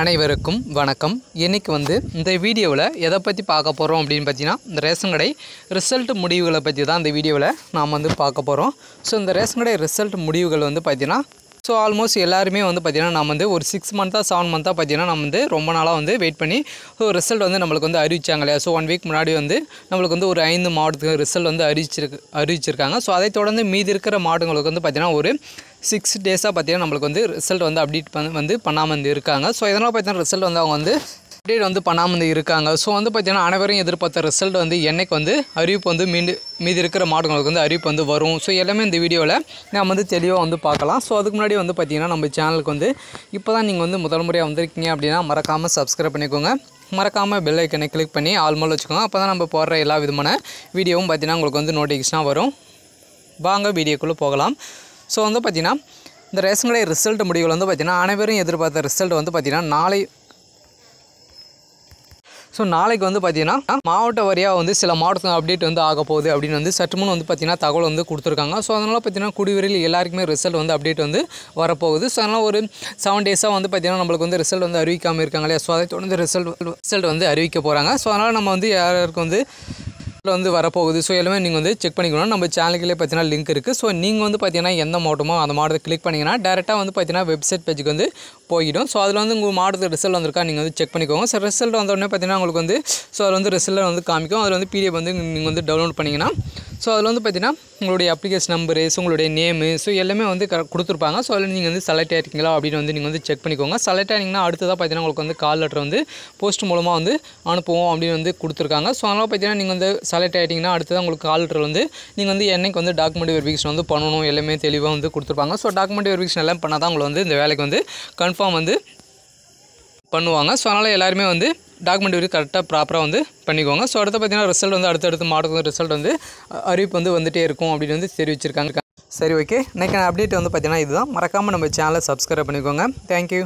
அனைவருக்கும் வணக்கம். இன்றைக்கி வந்து இந்த வீடியோவில் எதை பற்றி பார்க்க போகிறோம் அப்படின்னு பார்த்தீங்கன்னா இந்த ரேஷன் கடை ரிசல்ட் முடிவுகளை பற்றி தான் இந்த வீடியோவில் நாம் வந்து பார்க்க போகிறோம் ஸோ இந்த ரேஷன் கடை ரிசல்ட் முடிவுகள் வந்து பார்த்திங்கன்னா ஸோ ஆல்மோஸ்ட் எல்லாருமே வந்து பார்த்திங்கன்னா நம்ம வந்து ஒரு சிக்ஸ் மந்த்தாக செவன் மந்த்தாக பார்த்தீங்கன்னா நம்ம வந்து ரொம்ப நாளாக வந்து வெயிட் பண்ணி ஸோ ரிசல்ட் வந்து நம்மளுக்கு வந்து அறிவிச்சாங்க இல்லையா? ஸோ ஒன் வீக் முன்னாடி வந்து நம்மளுக்கு வந்து ஒரு ஐந்து மாவட்டத்துக்கு ரிசல்ட் வந்து அறிவிச்சிருக்கு அறிவிச்சிருக்காங்க. ஸோ அதை தொடர்ந்து மீதி இருக்கிற மாவட்டங்களுக்கு வந்து பார்த்திங்கன்னா ஒரு சிக்ஸ் டேஸாக பார்த்தீங்கன்னா நம்மளுக்கு வந்து ரிசல்ட் வந்து அப்டேட் பண்ண வந்து பண்ணாமல் வந்து இருக்காங்க. ஸோ இதனால் பார்த்தீங்கன்னா ரிசல்ட் வந்து அவங்க வந்து அப்டேட் வந்து பண்ணாமல் வந்து இருக்காங்க. ஸோ வந்து பார்த்தீங்கன்னா அனைவரும் எதிர்பார்த்த ரிசல்ட் வந்து என்னைக்கு வந்து அறிவிப்பு வந்து மீண்டு மீதி இருக்கிற மாவட்டங்களுக்கு வந்து அறிவிப்பு வந்து வரும். ஸோ எல்லாமே இந்த வீடியோவில் நம்ம வந்து தெளிவாக வந்து பார்க்கலாம் ஸோ அதுக்கு முன்னாடி வந்து பார்த்தீங்கன்னா நம்ம சேனலுக்கு வந்து இப்போ தான் நீங்கள் வந்து முதல் முறையாக வந்திருக்கீங்க அப்படின்னா மறக்காமல் சப்ஸ்கிரைப் பண்ணிக்கோங்க. மறக்காமல் பெல் ஐக்கனை கிளிக் பண்ணி ஆல்மோல் வச்சுக்கோங்க. அப்போ தான் நம்ம போடுற எல்லா விதமான வீடியோவும் பார்த்தீங்கன்னா உங்களுக்கு வந்து நோட்டிஃபிகேஷனாக வரும். வாங்க வீடியோக்குள்ளே போகலாம். ஸோ வந்து பார்த்திங்கன்னா இந்த ரேஷன் கடை ரிசல்ட் முடிவுகள் வந்து பார்த்திங்கன்னா அனைவரும் எதிர்பார்த்த ரிசல்ட் வந்து பார்த்திங்கன்னா நாளை ஸோ நாளைக்கு வந்து பார்த்தீங்கன்னா மாவட்ட வரியாக வந்து சில மாவட்டத்தில் அப்டேட் வந்து ஆக போகுது அப்படின்னு வந்து சற்று முன் வந்து பார்த்தீங்கன்னா தகவல் வந்து கொடுத்துருக்காங்க. ஸோ அதனால் பார்த்தீங்கன்னா குடிவரையில் எல்லாருக்குமே ரிசல்ட் வந்து அப்டேட் வந்து வரப்போகுது. ஸோ அதனால் ஒரு செவன் டேஸாக வந்து பார்த்தீங்கன்னா நம்மளுக்கு வந்து ரிசல்ட் வந்து அறிவிக்காமல் இருக்காங்க இல்லையா? ஸோ அதை தொடர்ந்து ரிசல்ட் ரிசல்ட் வந்து அறிவிக்க போகிறாங்க ஸோ அதனால் நம்ம வந்து யாருக்கு வந்து இதில் வந்து வரப்போகுது. ஸோ எல்லாமே நீங்கள் வந்து செக் பண்ணிக்கணும். நம்ம சேனலுக்குள்ளே பார்த்தீங்கன்னா லிங்க் இருக்குது ஸோ நீங்கள் வந்து பார்த்தீங்கன்னா எந்த மாவட்டமோ அந்த மாவட்டத்தை கிளிக் பண்ணிங்கன்னா டேரெக்டாக வந்து பார்த்தீங்கன்னா வெப்சைட் பேஜுக்கு வந்து போயிடும். ஸோ அதில் வந்து உங்கள் மாவட்டத்துக்கு ரிசல்ட் வந்திருக்கா நீங்கள் வந்து செக் பண்ணிக்கோங்க. ஸோ ரிசல்ட் வந்தோடனே பார்த்தீங்கன்னா உங்களுக்கு வந்து ஸோ அதில் வந்து ரிசல்ட் வந்து காமிக்கும். அதில் வந்து பிடிஎஃப் வந்து நீங்கள் வந்து டவுன்லோட் பண்ணிங்கன்னா ஸோ அதில் வந்து பார்த்தீங்கன்னா உங்களுடைய அப்ளிகேஷன் நம்பரு ஸோ உங்களுடைய நேமு ஸோ எல்லாமே வந்து க கொடுத்துருப்பாங்க. ஸோ அதில் நீங்கள் வந்து செலக்ட் ஆகிருக்கீங்களா அப்படின்னு வந்து நீங்கள் வந்து செக் பண்ணிக்கோங்க. செலக்ட் ஆகிங்கன்னா அடுத்ததாக பார்த்தீங்கன்னா உங்களுக்கு வந்து கால் லெட்டர் வந்து போஸ்ட் மூலமாக வந்து அனுப்புவோம் அப்படின்னு வந்து கொடுத்துருக்காங்க. ஸோ அதனால் பார்த்தீங்கன்னா நீங்கள் வந்து செலக்ட் ஆகிட்டிங்கன்னா அடுத்ததாக உங்களுக்கு கால் லெட்டர் வந்து நீங்கள் வந்து என்னைக்கு வந்து டாக்குமெண்ட் வெரிஃபிகேஷன் வந்து பண்ணணும் எல்லாமே தெளிவாக வந்து கொடுத்துருப்பாங்க. ஸோ டாக்குமெண்ட் வெரிஃபிகேஷன் எல்லாம் பண்ணால் தான் உங்களை வந்து இந்த வேலைக்கு வந்து கன்ஃபார்ம் வந்து பண்ணுவாங்க. ஸோ அதனால் எல்லாருமே வந்து டாக்குமெண்ட் வெரி கரெக்டாக ப்ராப்பராக வந்து பண்ணிக்கோங்க. ஸோ அடுத்து பார்த்தீங்கன்னா ரிசல்ட் வந்து அடுத்தடுத்து மாவட்டத்துக்கு ரிசல்ட் வந்து அறிவிப்பு வந்து வந்துகிட்டே இருக்கும் அப்படின்னு வந்து தெரிவிச்சிருக்காங்க. சரி ஓகே இன்றைக்கான அப்டேட் வந்து பார்த்தீங்கன்னா இதுதான். மறக்காமல் நம்ம சேனலை சப்ஸ்கிரைப் பண்ணிக்கோங்க. தேங்க்யூ